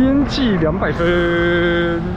边际两百分。